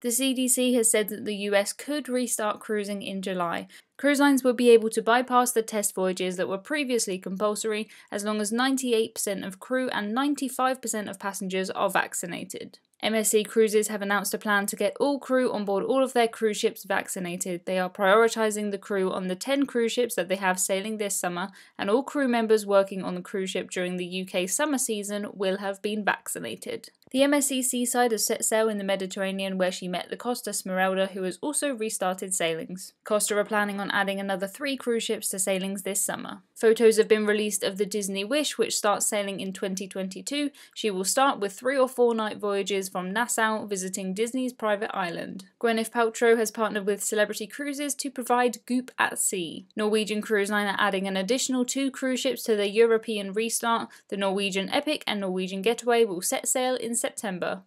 The CDC has said that the US could restart cruising in July. Cruise lines will be able to bypass the test voyages that were previously compulsory as long as 98% of crew and 95% of passengers are vaccinated. MSC Cruises have announced a plan to get all crew on board all of their cruise ships vaccinated. They are prioritising the crew on the 10 cruise ships that they have sailing this summer, and all crew members working on the cruise ship during the UK summer season will have been vaccinated. The MSC Seaside has set sail in the Mediterranean where she met the Costa Smeralda, who has also restarted sailings. Costa are planning on adding another three cruise ships to sailings this summer. Photos have been released of the Disney Wish, which starts sailing in 2022. She will start with three or four night voyages from Nassau, visiting Disney's private island. Gwyneth Paltrow has partnered with Celebrity Cruises to provide Goop at Sea. Norwegian Cruise Line are adding an additional two cruise ships to their European restart. The Norwegian Epic and Norwegian Getaway will set sail in September.